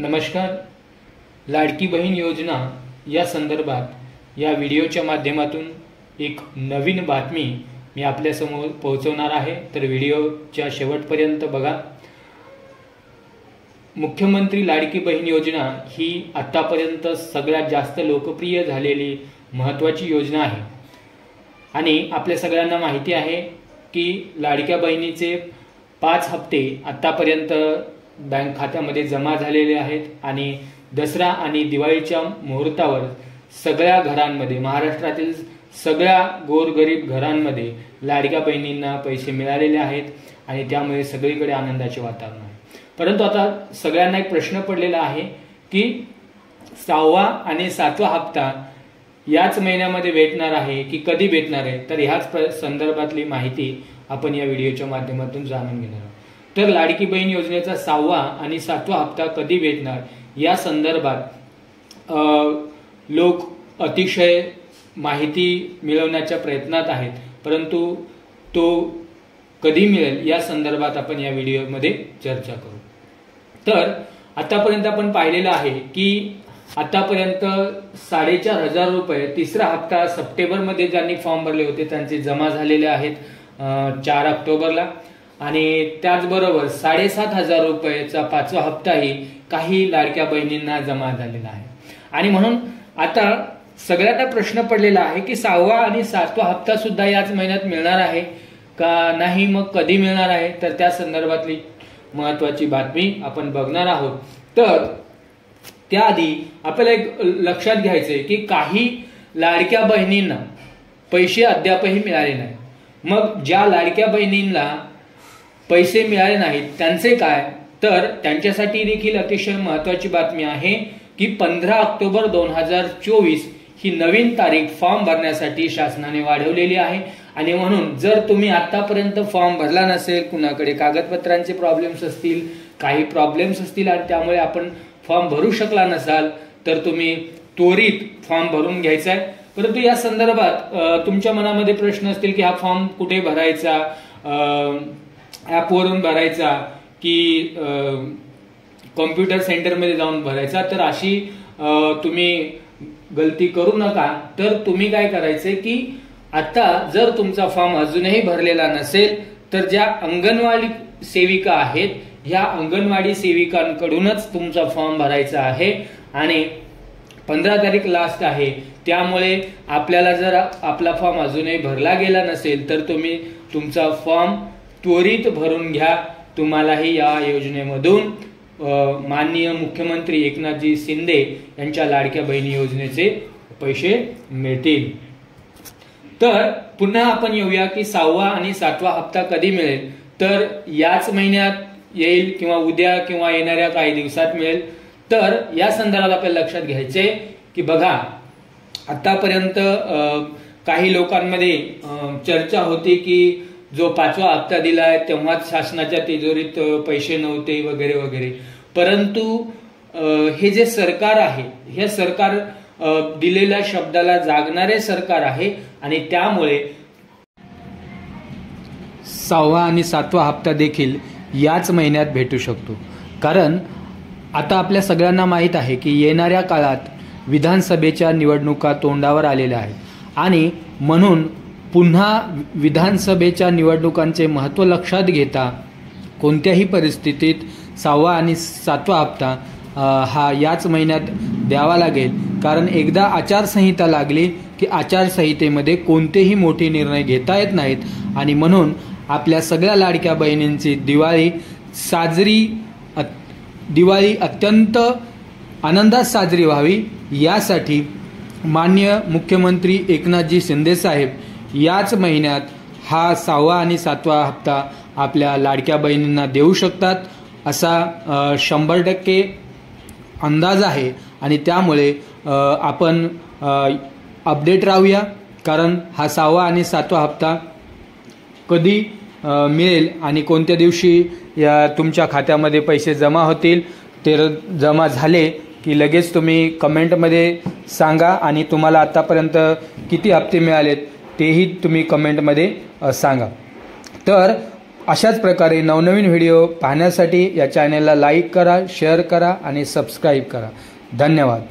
नमस्कार. लाडकी बहीण योजना या संदर्भात या व्हिडिओच्या माध्यमातून एक नवीन बातमी मी आपल्यासमोर पोहोचवणार आहे. तर व्हिडिओच्या शेवटपर्यंत बघा. मुख्यमंत्री लाडकी बहीण योजना ही आत्तापर्यंत सगळ्यात जास्त लोकप्रिय झालेली महत्त्वाची योजना आहे. आणि आपल्या सगळ्यांना माहिती आहे की लाडक्या बहिणीचे पाच हप्ते आत्तापर्यंत बँक खात्यामध्ये जमा झालेले आहेत आणि दसरा आणि दिवाळीच्या मुहूर्तावर सगळ्या घरांमध्ये महाराष्ट्रातील सगळ्या गोरगरीब घरांमध्ये लाडक्या बहिणींना पैसे मिळालेले आहेत आणि त्यामुळे सगळीकडे आनंदाचे वातावरण आहे. परंतु आता सगळ्यांना एक प्रश्न पडलेला आहे की सहावा आणि सातवा हप्ता याच महिन्यामध्ये भेटणार आहे की कधी भेटणार आहे? तर ह्याच संदर्भातली माहिती आपण या व्हिडिओच्या माध्यमातून जाणून घेणार आहोत. तर लाडकी बहीण योजनेचा सहावा आणि सातवा हप्ता कधी भेटणार? या संदर्भात लोक अतिशय माहिती मिळवण्याच्या प्रयत्नात आहेत. परंतु तो कधी मिळेल या संदर्भात आपण या व्हिडिओमध्ये चर्चा करू. तर आतापर्यंत आपण पाहिलेलं आहे की आतापर्यंत साडेचार हजार रुपये तिसरा हप्ता सप्टेंबरमध्ये ज्यांनी फॉर्म भरले होते त्यांचे जमा झालेले आहेत चार ऑक्टोबरला. आणि त्याचबरोबर साडेसात हजार रुपयाचा पाचवा हप्ताही काही लाडक्या बहिणींना जमा झालेला आहे. आणि म्हणून आता सगळ्यांना प्रश्न पडलेला आहे की सहावा आणि सातवा हप्ता सुद्धा याच महिन्यात मिळणार आहे का नाही मग कधी मिळणार आहे? तर त्या संदर्भातली महत्वाची बातमी आपण बघणार आहोत. तर त्याआधी आपल्याला एक लक्षात घ्यायचंय की काही लाडक्या बहिणींना पैसे अद्यापही मिळाले नाही मग ज्या लाडक्या बहिणींना पैसे मिळाले नाहीत. त्यांचे काय? तर त्यांच्यासाठी देखील अतिशय महत्वाची बातमी आहे की पंधरा ऑक्टोबर दोन हजार चोवीस ही नवीन तारीख फॉर्म भरण्यासाठी शासनाने वाढवलेली आहे. आणि म्हणून जर तुम्ही आतापर्यंत फॉर्म भरला नसेल कुणाकडे कागदपत्रांचे प्रॉब्लेम्स असतील काही प्रॉब्लेम्स असतील आणि त्यामुळे आपण फॉर्म भरू शकला नसाल तर तुम्ही त्वरित फॉर्म भरून घ्यायचा आहे. परंतु या संदर्भात तुमच्या मनामध्ये प्रश्न असतील की हा फॉर्म कुठे भरायचा? ॲपवरून भरायचा की कॉम्प्युटर सेंटरमध्ये जाऊन भरायचा. तर अशी तुम्ही गलती करू नका. तर तुम्ही काय करायचंय की आता जर तुमचा फॉर्म अजूनही भरलेला नसेल तर ज्या अंगणवाडी सेविका आहेत ह्या अंगणवाडी सेविकांकडूनच तुमचा फॉर्म भरायचा आहे. आणि पंधरा तारीख लास्ट आहे. त्यामुळे आपल्याला जर आपला फॉर्म अजूनही भरला गेला नसेल तर तुम्ही तुमचा फॉर्म त्वरित भरून घ्या तुम्हालाही या योजनेमधून. माननीय मुख्यमंत्री एकनाथजी शिंदे यांच्या लाडक्या बहिणी योजनेचे पैसे मिळतील. तर पुन्हा आपण येऊया की सहावा आणि सातवा हप्ता कधी मिळेल? तर याच महिन्यात येईल किंवा उद्या किंवा येणाऱ्या काही दिवसात मिळेल. तर या संदर्भात आपल्याला लक्षात घ्यायचे की बघा आतापर्यंत काही लोकांमध्ये चर्चा होती की जो पाचवा हप्ता दिला आहे तेव्हाच शासनाच्या तिजोरीत पैसे नव्हते वगैरे वगैरे. परंतु हे जे सरकार आहे हे सरकार दिलेल्या शब्दाला जागणारे सरकार आहे आणि त्यामुळे सहावा आणि सातवा हप्ता देखील याच महिन्यात भेटू शकतो. कारण आता आपल्या सगळ्यांना माहीत आहे की येणाऱ्या काळात विधानसभेच्या निवडणुका तोंडावर आलेल्या आहेत. आणि म्हणून पुन्हा विधानसभेच्या निवडणुकांचे महत्त्व लक्षात घेता कोणत्याही परिस्थितीत सहावा आणि सातवा हप्ता हा याच महिन्यात द्यावा लागेल. कारण एकदा आचारसंहिता लागली की आचारसंहितेमध्ये कोणतेही मोठे निर्णय घेता येत नाहीत. आणि म्हणून आपल्या सगळ्या लाडक्या बहिणींची दिवाळी साजरी दिवाळी अत्यंत आनंदात साजरी व्हावी. यासाठी मान्य मुख्यमंत्री एकनाथजी शिंदेसाहेब याच महिन्यात हा सहावा आणि सातवा हप्ता आपल्या लाडक्या बहिणींना देऊ शकतात असा शंभर टक्के अंदाज आहे. आणि त्यामुळे आपण अपडेट राहूया कारण हा सहावा आणि सातवा हप्ता कधी मिळेल आणि कोणत्या दिवशी या तुमच्या खात्यामध्ये पैसे जमा होतील ते जमा झाले की लगेच तुम्ही कमेंटमध्ये सांगा आणि तुम्हाला आत्तापर्यंत किती हप्ते मिळालेत तेही तुम्ही कमेंटमध्ये सांगा. तर अशाच प्रकारे नवनवीन व्हिडिओ पाहण्यासाठी या चॅनेलला लाईक करा शेअर करा आणि सबस्क्राईब करा. धन्यवाद.